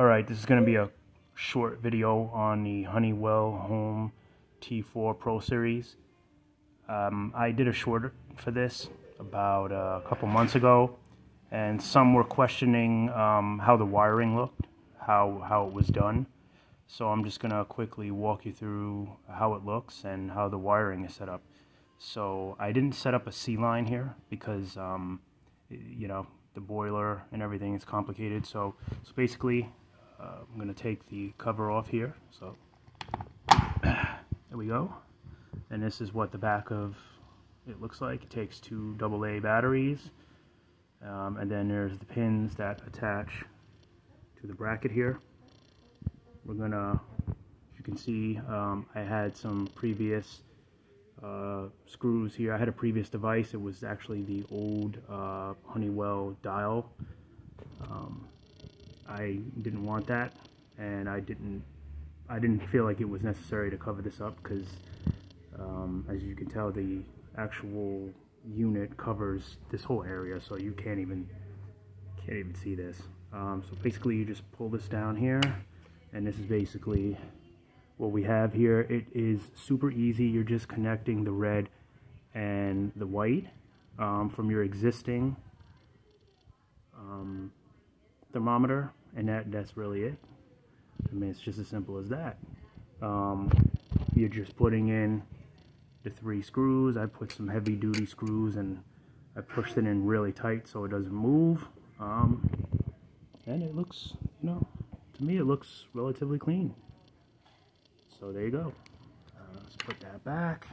Alright, this is going to be a short video on the Honeywell Home T4 Pro Series. Um, I did a short for this about uh, a couple months ago and some were questioning um, how the wiring looked, how, how it was done. So I'm just going to quickly walk you through how it looks and how the wiring is set up. So I didn't set up a C-line here because, um, you know, the boiler and everything is complicated. So, so basically uh, I'm going to take the cover off here. So there we go. And this is what the back of it looks like. It takes two AA batteries. Um, and then there's the pins that attach to the bracket here. We're going to, as you can see, um, I had some previous uh, screws here. I had a previous device. It was actually the old uh, Honeywell dial. Um, I didn't want that, and I didn't I didn't feel like it was necessary to cover this up because, um, as you can tell, the actual unit covers this whole area, so you can't even can't even see this. Um, so basically, you just pull this down here, and this is basically what we have here. It is super easy. You're just connecting the red and the white um, from your existing um, thermometer and that that's really it. I mean it's just as simple as that. Um, you're just putting in the three screws. I put some heavy duty screws and I pushed it in really tight so it doesn't move. Um, and it looks you know to me it looks relatively clean so there you go uh, let's put that back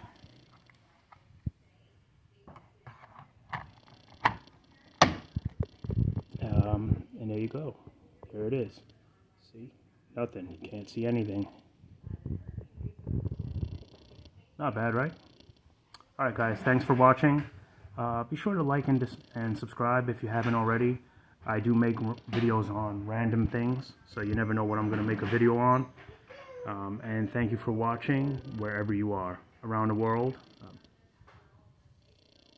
um, and there you go there it is. See? Nothing. You can't see anything. Not bad, right? Alright guys, thanks for watching. Uh, be sure to like and, and subscribe if you haven't already. I do make videos on random things, so you never know what I'm going to make a video on. Um, and thank you for watching wherever you are around the world. Um,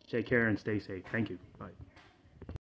take care and stay safe. Thank you. Bye.